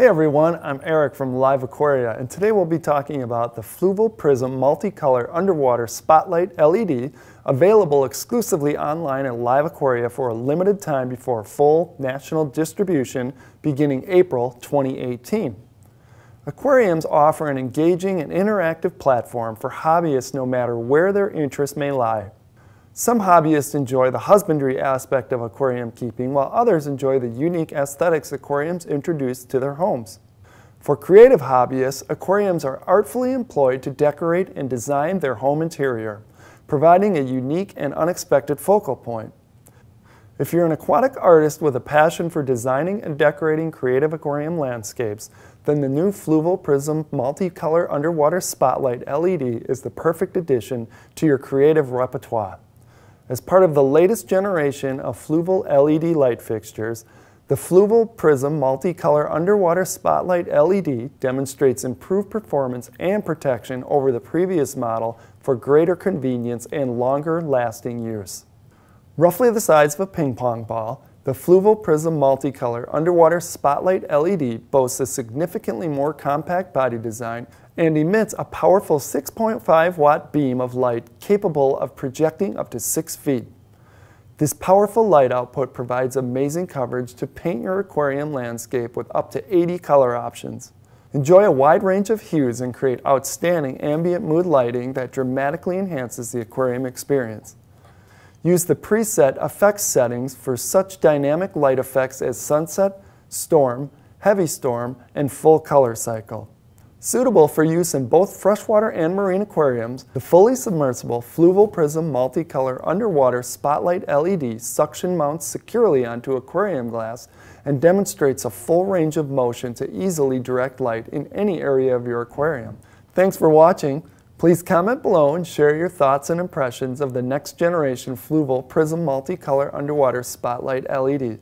Hey everyone, I'm Eric from Live Aquaria and today we'll be talking about the Fluval Prism Multicolor Underwater Spotlight LED available exclusively online at Live Aquaria for a limited time before full national distribution beginning April 2018. Aquariums offer an engaging and interactive platform for hobbyists no matter where their interest may lie. Some hobbyists enjoy the husbandry aspect of aquarium keeping, while others enjoy the unique aesthetics aquariums introduce to their homes. For creative hobbyists, aquariums are artfully employed to decorate and design their home interior, providing a unique and unexpected focal point. If you're an aquatic artist with a passion for designing and decorating creative aquarium landscapes, then the new Fluval Prism Multicolor Underwater Spotlight LED is the perfect addition to your creative repertoire. As part of the latest generation of Fluval LED light fixtures, the Fluval Prism Multicolor Underwater Spotlight LED demonstrates improved performance and protection over the previous model for greater convenience and longer lasting use. Roughly the size of a ping pong ball, the Fluval Prism Multicolor Underwater Spotlight LED boasts a significantly more compact body design and emits a powerful 6.5 watt beam of light capable of projecting up to 6 feet. This powerful light output provides amazing coverage to paint your aquarium landscape with up to 80 color options. Enjoy a wide range of hues and create outstanding ambient mood lighting that dramatically enhances the aquarium experience. Use the preset effects settings for such dynamic light effects as sunset, storm, heavy storm, and full color cycle. Suitable for use in both freshwater and marine aquariums, the fully submersible Fluval Prism Multicolor Underwater Spotlight LED suction mounts securely onto aquarium glass and demonstrates a full range of motion to easily direct light in any area of your aquarium. Thanks for watching. Please comment below and share your thoughts and impressions of the next generation Fluval Prism Multicolor Underwater Spotlight LED.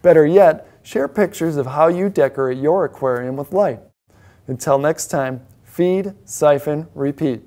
Better yet, share pictures of how you decorate your aquarium with light. Until next time, feed, siphon, repeat.